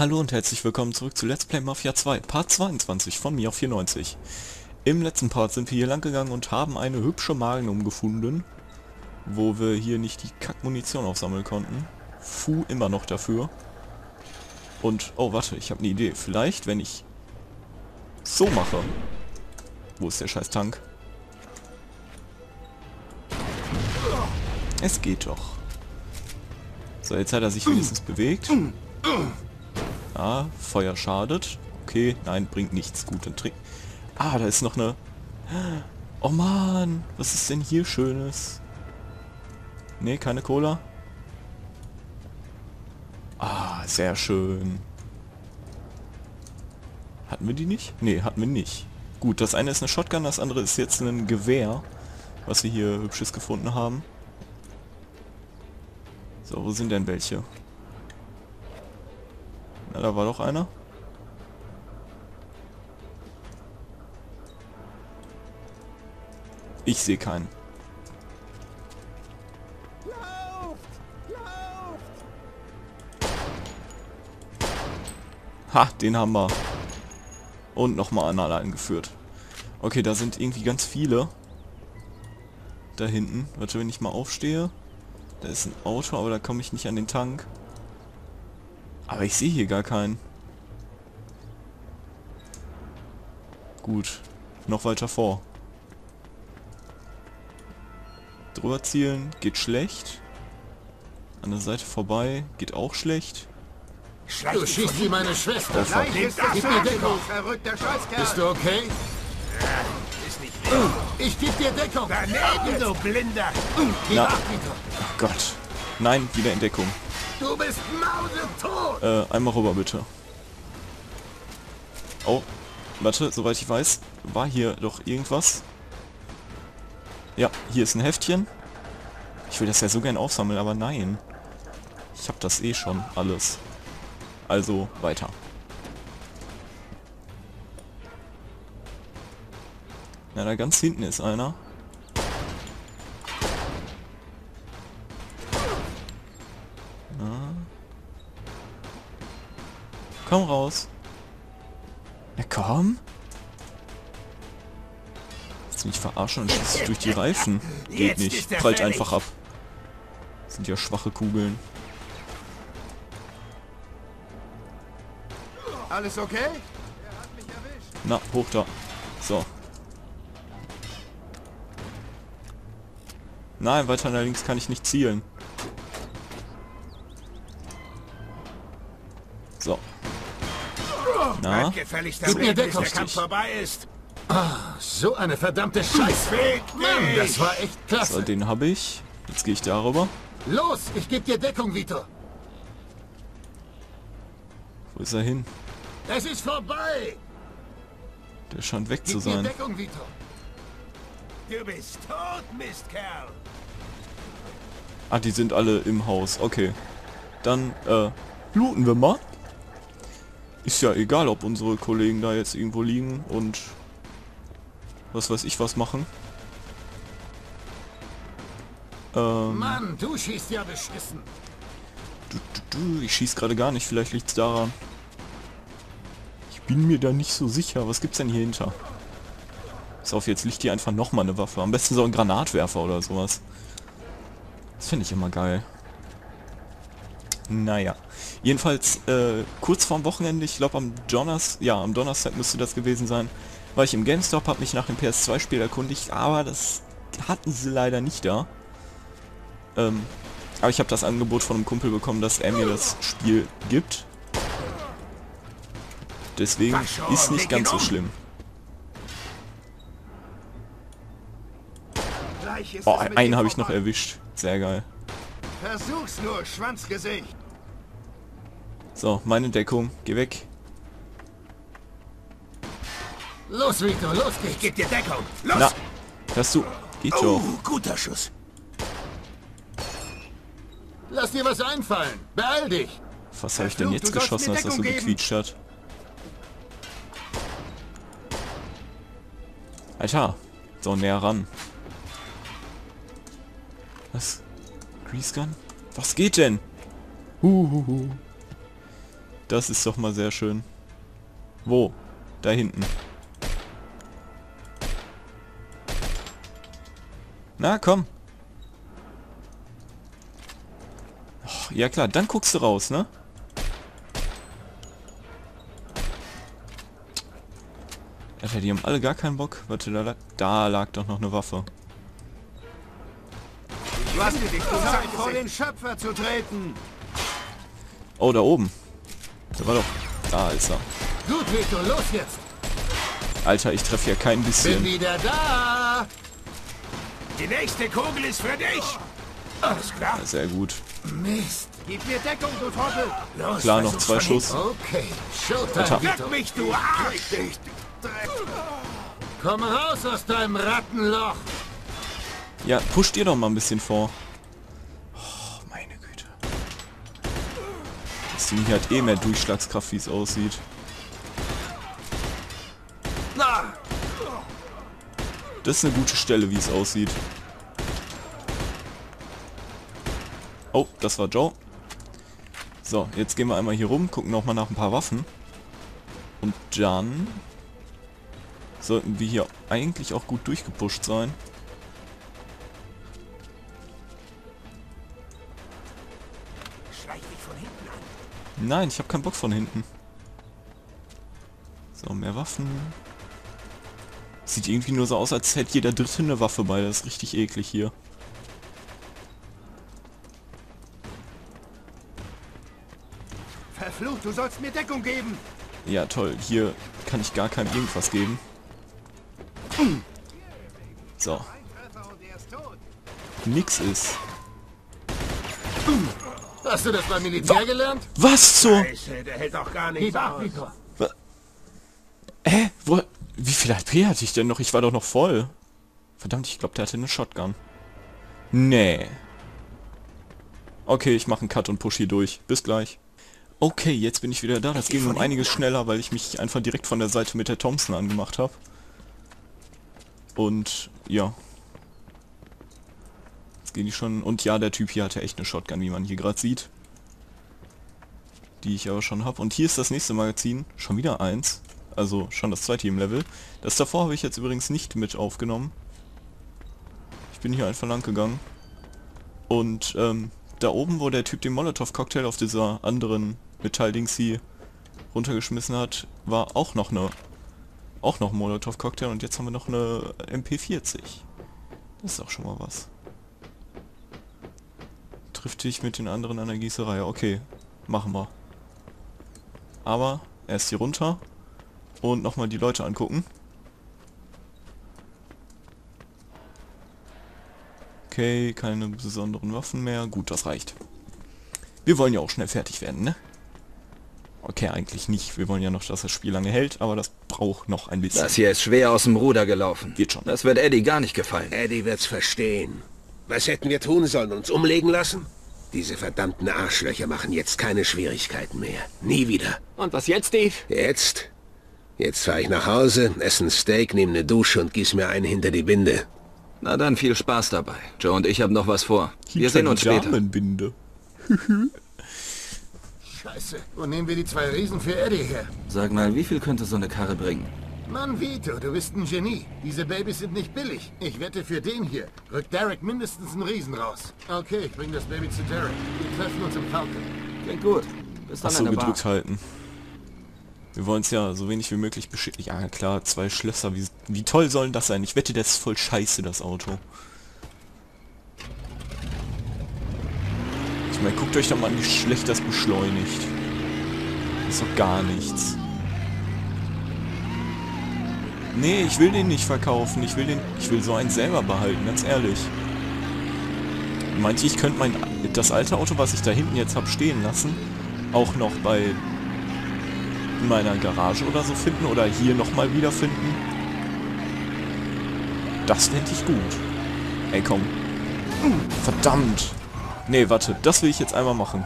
Hallo und herzlich willkommen zurück zu Let's Play Mafia 2, Part 22 von mir auf 94. Im letzten Part sind wir hier lang gegangen und haben eine hübsche Magnum gefunden, wo wir hier nicht die Kackmunition aufsammeln konnten. Fu immer noch dafür. Und, oh warte, ich habe eine Idee. Vielleicht, wenn ich so mache. Wo ist der scheiß Tank? Es geht doch. So, jetzt hat er sich wenigstens bewegt. Ah, Feuer schadet. Okay, nein, bringt nichts. Gut, dann trink... Ah, da ist noch eine... Oh man, was ist denn hier Schönes? Nee, keine Cola? Ah, sehr schön. Hatten wir die nicht? Nee, hatten wir nicht. Gut, das eine ist eine Shotgun, das andere ist jetzt ein Gewehr, was wir hier hübsches gefunden haben. So, wo sind denn welche? Da war doch einer. Ich sehe keinen. Ha, den haben wir. Und nochmal an allein geführt. Okay, da sind irgendwie ganz viele. Da hinten. Warte, wenn ich mal aufstehe. Da ist ein Auto, aber da komme ich nicht an den Tank. Aber ich sehe hier gar keinen. Gut. Noch weiter vor. Drüber zielen geht schlecht. An der Seite vorbei geht auch schlecht. Du schießt wie meine Schwester. Oh, fuck. Gib mir Deckung. Bist du okay? Ist nicht Ich geb dir Deckung. daneben, du Blinder! Gib Na. Oh Gott. Nein, wieder in Deckung. Du bist mausetot. Äh, einmal rüber bitte. Oh, warte, soweit ich weiß, war hier doch irgendwas. Ja, hier ist ein Heftchen. Ich will das ja so gern aufsammeln, aber nein. Ich hab das eh schon alles. Also, weiter. Na, da ganz hinten ist einer. Komm raus. Ja, komm. Willst du mich verarschen und schießt durch die Reifen? Geht nicht. Prallt einfach ab. Das sind ja schwache Kugeln. Alles okay? Na, hoch da. So. Nein, weiter nach links kann ich nicht zielen. Na? Bleib gefälligst Gib mir Deckung. der Kampf vorbei ist. So eine verdammte Scheiße. Mann, das war echt So, klasse. den habe ich. Jetzt gehe ich darüber. Los, ich geb dir Deckung, Vito. Wo ist er hin? Es ist vorbei. Der scheint weg zu Gib mir sein. Deckung, Vito. Du bist tot, Mistkerl! Ah, die sind alle im Haus. Okay. Dann, äh, looten wir mal. Ist ja egal, ob unsere Kollegen da jetzt irgendwo liegen und was weiß ich was machen. Ähm, Mann, du schießt ja beschissen. du, du, du, ich schieß gerade gar nicht. Vielleicht liegt's daran. Ich bin mir da nicht so sicher. Was gibt's denn hier hinter? Pass auf, jetzt liegt hier einfach nochmal eine Waffe. Am besten so ein Granatwerfer oder sowas. Das finde ich immer geil. Naja. Jedenfalls, äh, kurz vorm Wochenende, ich glaube am Donnerstag, ja, am Donnerstag müsste das gewesen sein, war ich im GameStop, habe mich nach dem PS2-Spiel erkundigt, aber das hatten sie leider nicht da. Ähm, aber ich habe das Angebot von einem Kumpel bekommen, dass er mir das Spiel gibt. Deswegen ist nicht ganz so schlimm. Oh, einen habe ich noch erwischt. Sehr geil. Versuch's nur, Schwanzgesicht! So, meine Deckung. Geh weg. Los, Vito, los Ich geb dir Deckung! Los! Na, hörst du? Geht oh, guter Schuss! Lass dir was einfallen. Beeil dich. Was habe ich denn jetzt geschossen, dass das so gequietscht hat? Alter, so näher ran. Was? Grease Gun? Was geht denn? Huhuhu. Das ist doch mal sehr schön. Wo? Da hinten. Na, komm. Och, ja klar, dann guckst du raus, ne? Alter, die haben alle gar keinen Bock. Warte, da lag, da lag doch noch eine Waffe. Du hast dir dich vor den Schöpfer zu treten. Oh, da oben. Der war doch... Da ist er. Gut, Victor, los jetzt. Alter, ich treffe ja kein Bin bisschen. wieder da. Die nächste Kugel ist für dich. Alles klar. Sehr gut. Mist. Gib mir Deckung, du Trottel. Los, Klar, noch zwei Schuss. Okay, Showtime, Alter. mich, du Arsch. Komm raus aus deinem Rattenloch. Ja, pusht ihr doch mal ein bisschen vor. Oh, meine Güte. Das Ding hier hat eh mehr Durchschlagskraft, wie es aussieht. Das ist eine gute Stelle, wie es aussieht. Oh, das war Joe. So, jetzt gehen wir einmal hier rum, gucken noch mal nach ein paar Waffen. Und dann sollten wir hier eigentlich auch gut durchgepusht sein. Nein, ich habe keinen Bock von hinten. So, mehr Waffen. Sieht irgendwie nur so aus, als hätte jeder Dritte eine Waffe bei. Das ist richtig eklig hier. Verflucht, du sollst mir Deckung geben. Ja, toll. Hier kann ich gar keinem irgendwas geben. So, nix ist. Hast du das beim Militär gelernt? Was zur... Scheiße, der hält doch gar nichts aus. Hä? Wo... Wie viel HP hatte ich denn noch? Ich war doch noch voll. Verdammt, ich glaube, der hatte eine Shotgun. Nee. Okay, ich mache einen Cut und push hier durch. Bis gleich. Okay, jetzt bin ich wieder da. Das ging um einiges schneller, weil ich mich einfach direkt von der Seite mit der Thompson angemacht habe. Und ja. Jetzt gehen die schon... Und ja, der Typ hier hatte echt eine Shotgun, wie man hier gerade sieht. Die ich aber schon habe. Und hier ist das nächste Magazin. Schon wieder eins. Also schon das zweite im Level. Das davor habe ich jetzt übrigens nicht mit aufgenommen. Ich bin hier einfach lang gegangen. Und ähm, da oben, wo der Typ den Molotow-Cocktail auf dieser anderen Metalldings hier runtergeschmissen hat, war auch noch eine auch noch ein Molotow-Cocktail und jetzt haben wir noch eine MP40. Das ist auch schon mal was. Trifft dich mit den anderen an der Gießerei. Okay, machen wir. Aber erst hier runter und nochmal die Leute angucken. Okay, keine besonderen Waffen mehr. Gut, das reicht. Wir wollen ja auch schnell fertig werden, ne? Okay, eigentlich nicht. Wir wollen ja noch, dass das Spiel lange hält, aber das braucht noch ein bisschen. Das hier ist schwer aus dem Ruder gelaufen. Geht schon. Das wird Eddie gar nicht gefallen. Eddie wird's verstehen. Was hätten wir tun sollen? Uns umlegen lassen? Diese verdammten Arschlöcher machen jetzt keine Schwierigkeiten mehr. Nie wieder. Und was jetzt, Steve? Jetzt? Jetzt fahre ich nach Hause, esse ein Steak, nehme eine Dusche und gieß mir einen hinter die Binde. Na dann viel Spaß dabei. Joe und ich haben noch was vor. Wir Hinter sehen uns später. Damenbinde. Scheiße. Wo nehmen wir die zwei Riesen für Eddie her? Sag mal, wie viel könnte so eine Karre bringen? Mann, Vito, du bist ein Genie. Diese Babys sind nicht billig. Ich wette für den hier. Rückt Derek mindestens einen Riesen raus. Okay, ich bring das Baby zu Derek. Wir treffen uns im Falcon. Klingt gut. Bis dann der Bar. gedrückt halten. Wir wollen es ja so wenig wie möglich beschicken. Ja klar, zwei Schlösser. Wie, wie toll sollen das sein? Ich wette, das ist voll scheiße, das Auto. Ich meine, guckt euch doch mal an, wie schlecht das beschleunigt. Das ist doch gar nichts. Nee, ich will den nicht verkaufen. Ich will den. Ich will so einen selber behalten, ganz ehrlich. Meint ihr, ich könnte mein das alte Auto, was ich da hinten jetzt habe stehen lassen, auch noch bei meiner Garage oder so finden oder hier nochmal wiederfinden? Das fände ich gut. Ey, komm. Verdammt. Nee, warte, das will ich jetzt einmal machen.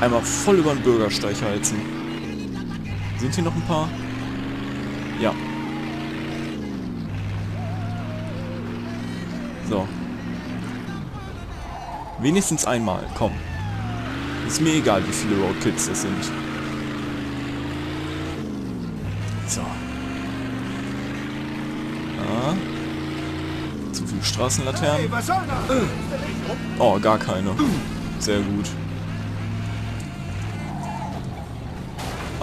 Einmal voll über den Bürgersteig heizen. Sind hier noch ein paar? Ja. So. Wenigstens einmal, komm. Ist mir egal, wie viele Roadkids das sind. So. Ah. Zu viele Straßenlaternen. das? Oh, gar keine. Sehr gut.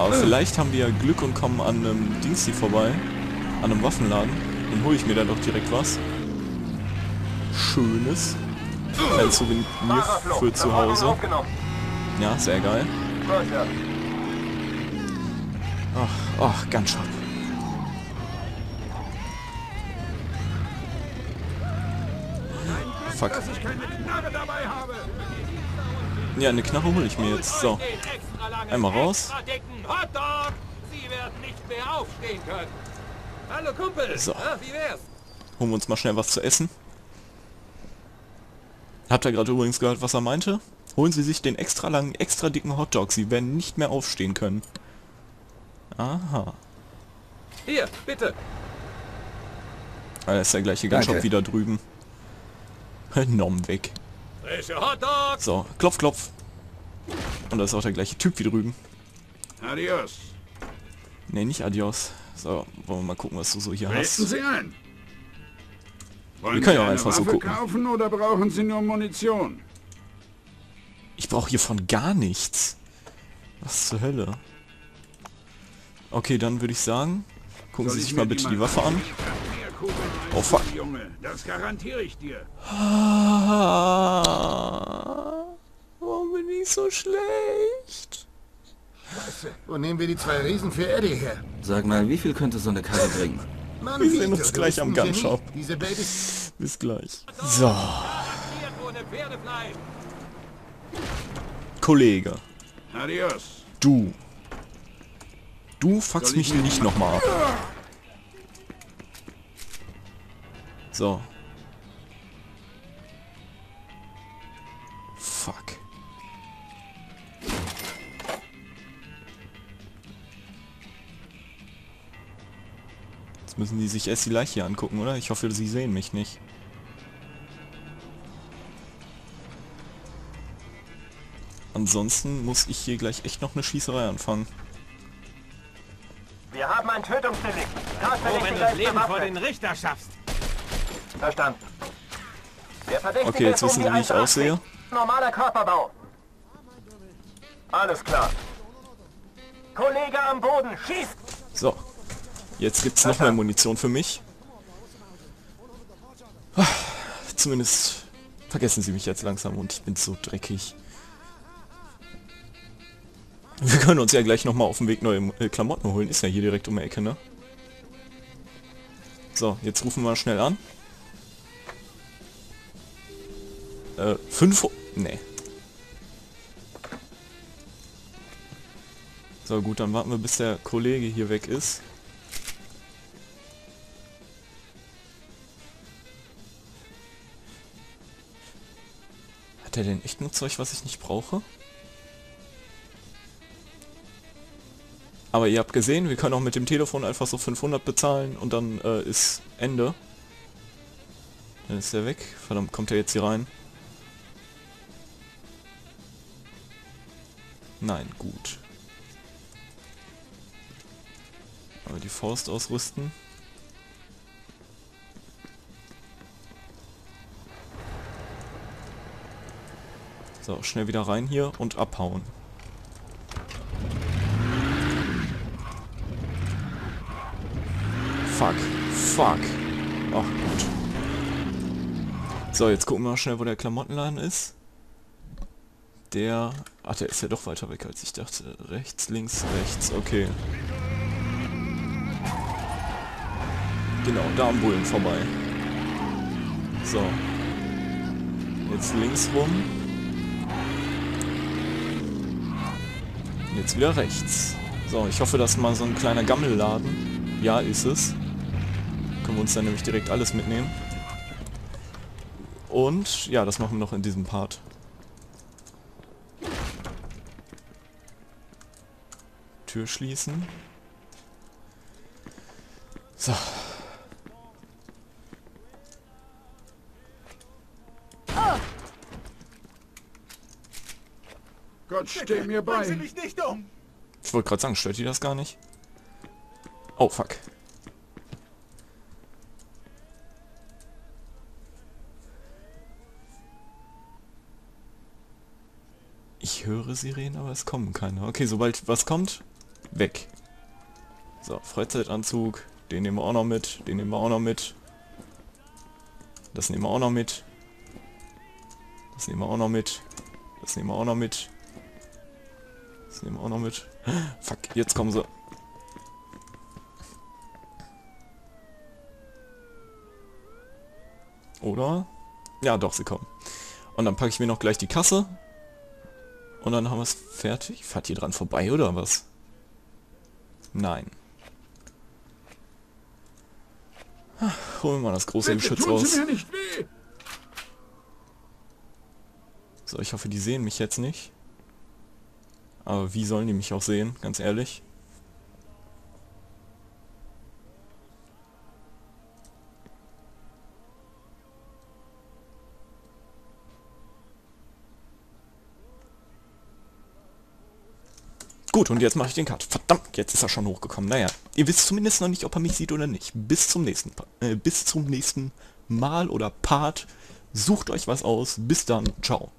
Aber vielleicht haben wir ja Glück und kommen an einem Dings hier vorbei. An einem Waffenladen. Dann hole ich mir da doch direkt was. Schönes. Ein Souvenir für zu Hause. Ja, sehr geil. Ach, ach, ganz scharf. Fuck. Ja, eine Knarre hole ich mir jetzt. So. Einmal raus. Hotdog! Sie werden nicht mehr aufstehen können. Hallo Kumpel, So. Na, wie wär's? Holen wir uns mal schnell was zu essen. Habt ihr gerade übrigens gehört, was er meinte? Holen Sie sich den extra langen, extra dicken Hotdog. Sie werden nicht mehr aufstehen können. Aha. Hier, bitte. Ah, Da ist der gleiche Gunshop wieder drüben. Nom weg. So, klopf, klopf. Und da ist auch der gleiche Typ wie drüben. Adios. Ne, nicht adios. So, wollen wir mal gucken, was du so hier Treten hast. Sie ein. Wollen Wir können ja einfach so Waffe gucken. kaufen oder brauchen Sie nur Munition? Ich brauche hiervon gar nichts. Was zur Hölle? Okay, dann würde ich sagen, gucken Soll Sie ich sich mal bitte die Waffe an. Oh, fuck. Junge, das garantiere ich dir. Ah, warum bin ich so schlecht? Wo nehmen wir die zwei Riesen für Eddie her? Sag mal, wie viel könnte so eine Karre bringen? Mann, Wir sehen uns gleich am. Diese Babys... Bis gleich. So. Kollege, Adios. du. Du fuckst mich nicht nochmal ab. So. Jetzt müssen die sich erst die Leiche hier angucken, oder? Ich hoffe, sie sehen mich nicht. Ansonsten muss ich hier gleich echt noch eine Schießerei anfangen. Wir haben ein Tötungsdelikt. Oh, wenn du das Leben vor den Richter schaffst. Verstanden. Der Verdächtige Okay, jetzt ist wissen Sie, wie ich 1,80. aussehe. Normaler Körperbau. Alles klar. Kollege am Boden, schießt! Jetzt gibt's noch mehr Munition für mich. Zumindest vergessen Sie mich jetzt langsam und ich bin so dreckig. Wir können uns ja gleich nochmal auf dem Weg neue äh, Klamotten holen. Ist ja hier direkt um die Ecke, ne? So, jetzt rufen wir schnell an. Äh, 5... Nee. So gut, dann warten wir, bis der Kollege hier weg ist. Hat er denn echt nur Zeug, was ich nicht brauche? Aber ihr habt gesehen, wir können auch mit dem Telefon einfach so 500 bezahlen und dann äh, ist Ende. Dann ist er weg. Verdammt, kommt er jetzt hier rein? Nein, gut. Aber die Faust ausrüsten. So, schnell wieder rein hier und abhauen. Fuck. Fuck. Ach gut. So, jetzt gucken wir mal schnell, wo der Klamottenladen ist. Der... Ach, der ist ja doch weiter weg, als ich dachte. Rechts, links, rechts. Okay. Genau, da am Bullen vorbei. So. Jetzt links rum. Jetzt wieder rechts. So, ich hoffe, das ist mal so ein kleiner Gammelladen. Ja, ist es. Können wir uns dann nämlich direkt alles mitnehmen. Und ja, das machen wir noch in diesem Part. Tür schließen. So. Gott, steh mir bei. nicht um. Ich wollte gerade sagen, stört die das gar nicht? Oh, fuck. Ich höre Sirenen, aber es kommen keine. Okay, sobald was kommt, weg. So, Freizeitanzug. Den nehmen wir auch noch mit. Den nehmen wir auch noch mit. Das nehmen wir auch noch mit. Das nehmen wir auch noch mit. Das nehmen wir auch noch mit. Das nehmen wir auch noch mit. Fuck, jetzt kommen sie. Oder? Ja, doch, sie kommen. Und dann packe ich mir noch gleich die Kasse. Und dann haben wir es fertig. Fahrt ihr dran vorbei oder was? Nein. Holen wir mal das große Geschütz raus. So, ich hoffe, die sehen mich jetzt nicht. Aber wie sollen die mich auch sehen, ganz ehrlich? Gut, und jetzt mache ich den Cut. Verdammt, jetzt ist er schon hochgekommen. Naja, ihr wisst zumindest noch nicht, ob er mich sieht oder nicht. Bis zum nächsten, äh, bis zum nächsten Mal oder Part. Sucht euch was aus. Bis dann. Ciao.